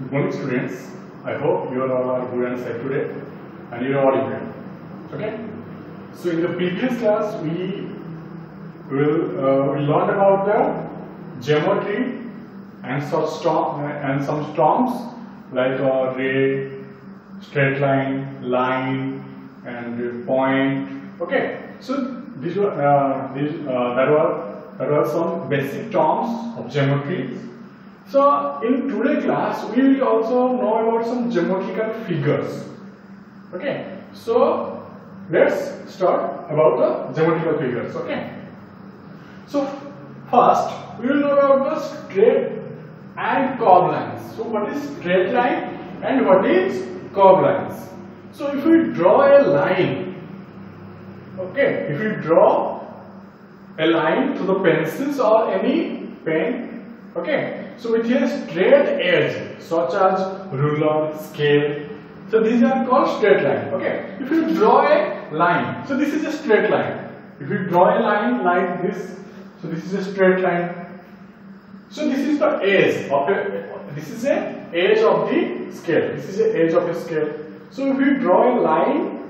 Good morning students. I hope you are all good and safe today and you are all well. Okay. So in the previous class we will uh, we learned about the geometry and some storm and some storms like uh, ray, straight line, line and point. Okay. So these were uh, these uh, were that were some basic terms of geometry so in today class we will also know about some geometrical figures. Okay. So let's start about the geometrical figures. Okay. So first we will know about the straight and curved lines. So what is straight line and what is curved lines? So if we draw a line, okay, if we draw a line to the pencils or any pen, okay, so with a straight edge such as ruler, scale. So these are called straight line. Okay. If you draw a line, so this is a straight line. If you draw a line like this, so this is a straight line. So this is the edge of a, this is a edge of the scale. This is the edge of a scale. So if you draw a line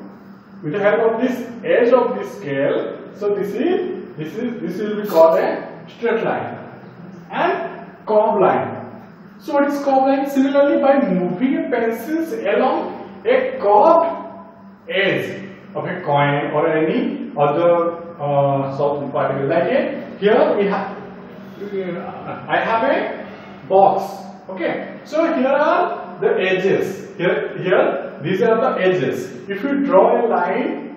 with the help of this edge of the scale, so this is this is this will be called a straight line. And curved line. So what is curved line? Similarly, by moving pencils along a curved edge of a coin or any other uh, solid particle, like a, here we have, I have a box. Okay, so here are the edges. Here, here these are the edges. If you draw a line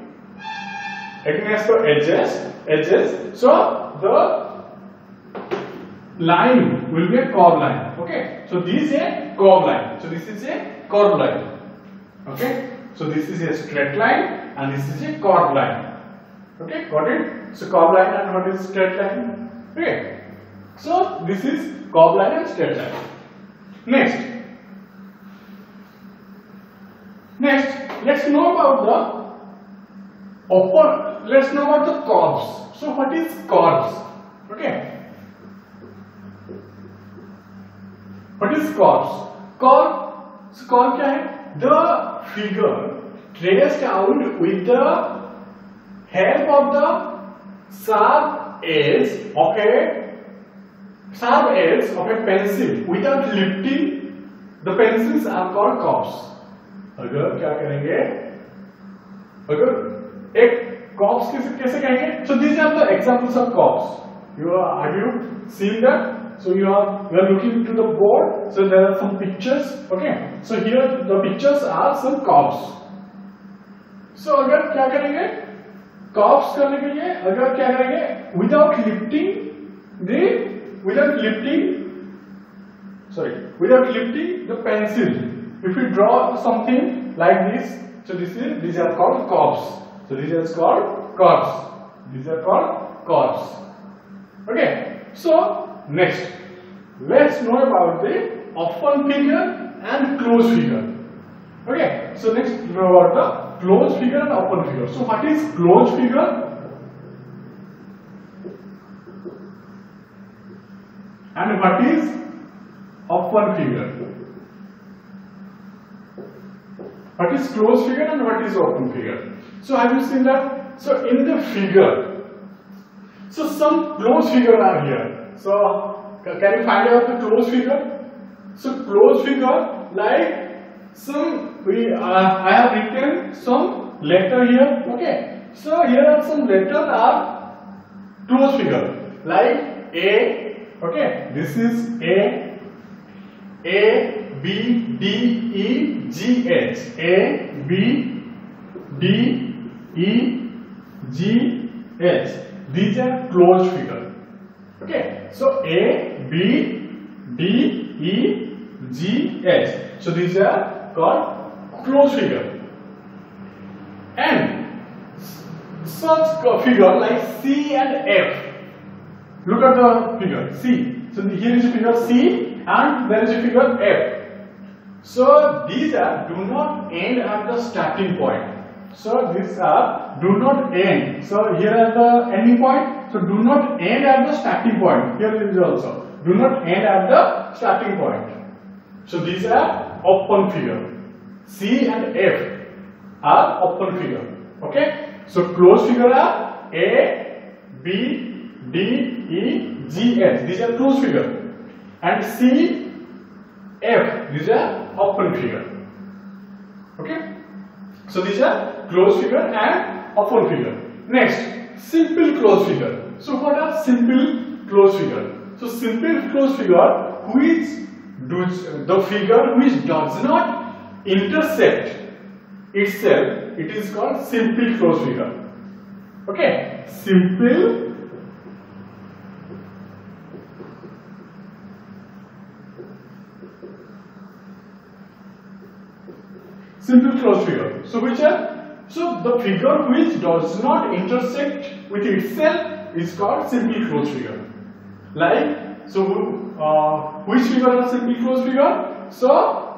against the edges, edges, so the line will be a curved line. Okay. So this is a curved line. So this is a curved line. Okay. So this is a straight line and this is a curved line. Okay. Got it? So curved line and what is straight line? Okay. So this is curved line and straight line. Next. Next, let's know about the upper. Let's know about the curves. So what is curves? Okay. What is curves core core क्या है? The figure traced out with the help of the sharp edge okay a sharp okay pencil without lifting the pencils are called curves अगर क्या करेंगे? अगर एक curves कैसे कहेंगे? So this are the examples of curves you are you seen that So you are, we are looking into the board, so there are some pictures, okay. So here the pictures are some curves. So अगर क्या करेंगे cops करने के लिए अगर क्या करेंगे Without lifting the, without lifting, sorry, without lifting the pencil. if you draw something like this, so this is these are called curves. So these are called curves. These are called curves. Okay. So Next, let's know about the open figure and closed figure. Okay, so next know about the closed figure and open figure. So what is closed figure? And what is open figure? What is closed figure and what is open figure? So have you seen that? So in the figure, so some closed figure are here. So can you find out the closed figure? So closed figure like some we uh, I have written some letter here. Okay. So here are some letters are closed figure like A. Okay. This is A. A B D E G H. A B D E G H. These are closed figure. Okay, so A, B, D, E, G, H. So these are called closed figure. And such figure like C and F. Look at the figure C. So here is figure C and there is a figure F. So these are do not end at the starting point. So these are do not end. So here are the ending point so do not end at the starting point. Here Here is also. Do not end at the starting point. So these are open figure. C and F are open figure. Okay. So closed figure are A, B, D, E, G, H. These are closed figure. And C, F. These are open figure. Okay. So these are closed figure and open figure. Next, simple closed figure. So what are simple closed figure? So simple closed figure which does the figure which does not intersect itself, it is called simple closed figure. Okay, simple simple closed figure. So which are so the figure which does not intersect with itself is called simple closed figure. Like so uh, which figure is simple closed figure? So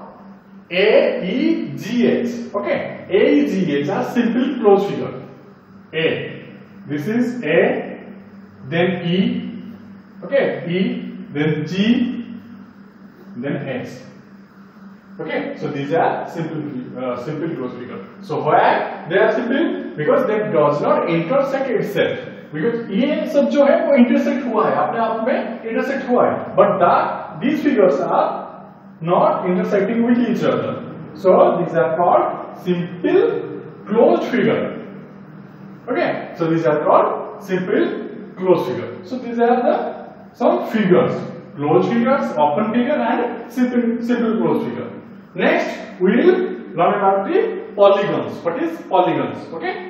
A, E, G, H. Okay, A, E, G, H are simple closed figure. A. This is A, then E, okay, E, then G, then H. Okay, so these are simple uh, simple closed figure. So why they are simple? Because that does not intersect itself. Because ये सब जो है वो intersect हुआ है अपने आप में intersect हुआ है. But that these figures are not intersecting with each other. So these are called simple closed figure. Okay, so these are called simple closed figure. So these are the some figures: closed figures, open figure, and simple simple closed figure. Next, we will learn about the polygons. What is polygons? Okay.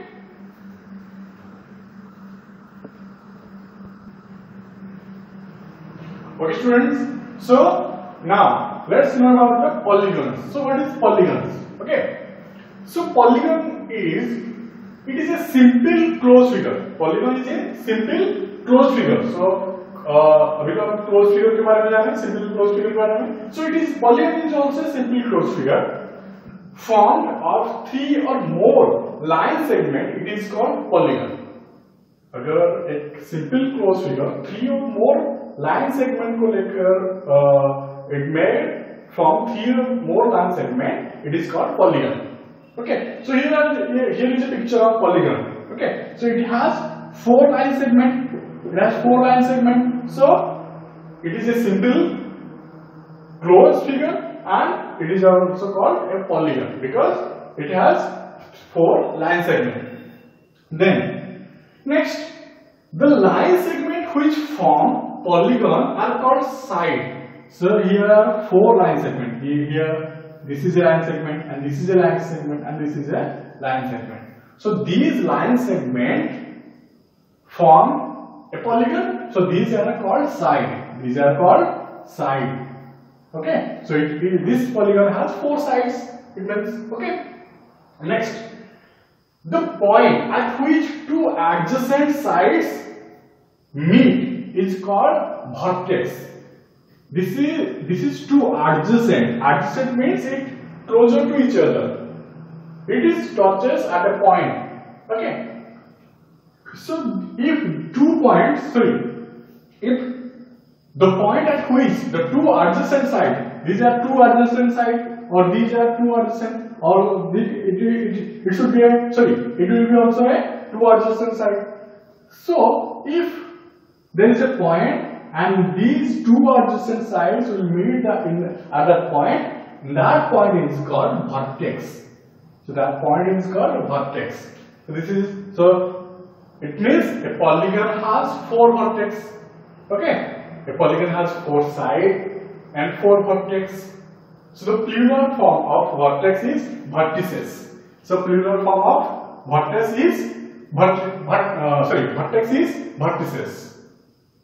Okay, students. So now let's learn about the polygons. So what is polygons? Okay. So polygon is it is a simple closed figure. Polygon is a simple closed figure. So uh, अभी तो हम close figure के बारे में जाने simple close figure के बारे में so it is polygon is also simple close figure formed of three or more line segment it is called polygon अगर एक सिंपल क्लोज फिगर थ्री और मोर लाइन सेगमेंट को लेकर इट मेड फ्रॉम थ्री और more line segment it is called polygon okay so here are here is a picture of polygon okay so it has four line segment it has four line segment so it is a simple closed figure and it is also called a polygon because it has four line segment then next the line segment which form polygon are called side. So here are four line segment. Here, this is a line segment and this is a line segment and this is a line segment. So these line segment form a polygon. So these are called side. These are called side. Okay? So it, it, this polygon has four sides it means okay? Next. The point at which two adjacent sides meet is called vertex this is this is two adjacent. Adjacent means it closer to each other. It is touches at a point. Okay. So if two points, sorry, if the point at which the two adjacent sides, these are two adjacent sides, or these are two adjacent, or it, it, it, it should be a sorry, it will be also a two adjacent side. So if there is a point and these two adjacent sides will meet the, in, at that point. That point is called vertex. So that point is called vertex. So this is so it means a polygon has four vertex. Okay, a polygon has four sides and four vertex. So the plural form of vertex is vertices. So plural form of vertex is vert, vert, uh, sorry vertex is vertices.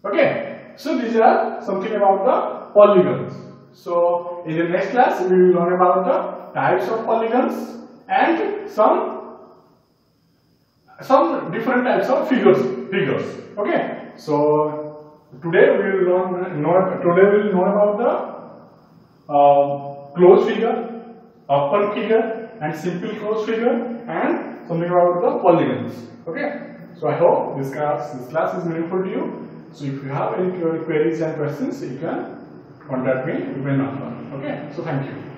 Okay. So these are something about the polygons. So in the next class we will learn about the types of polygons and some some different types of figures figures. Okay. So today we will learn know today we will know about the uh, closed figure, open figure, and simple closed figure, and something about the polygons. Okay. So I hope this class this class is meaningful to you. So if you have any queries and questions, you can contact me. You email number okay? So thank you